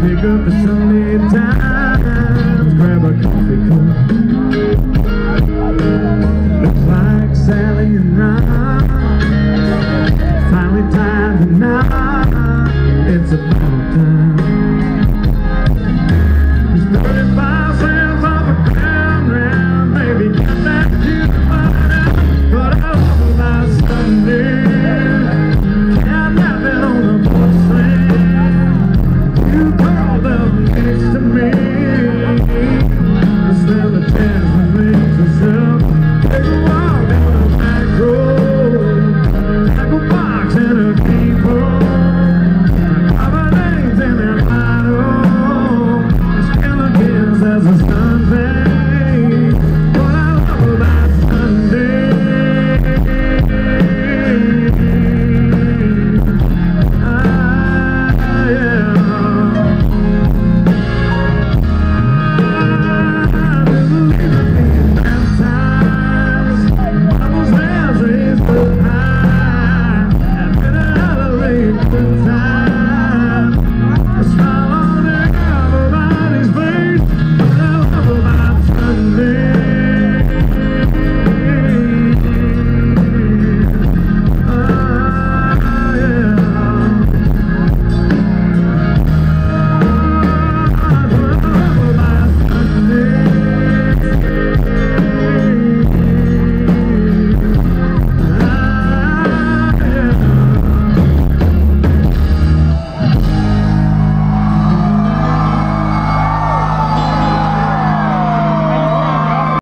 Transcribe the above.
Pick up a Sunday Times, grab a coffee cup. Looks like Sally and I finally tied the knot. It's about time. as a What I love about Sunday. I believe in being baptized. High. Better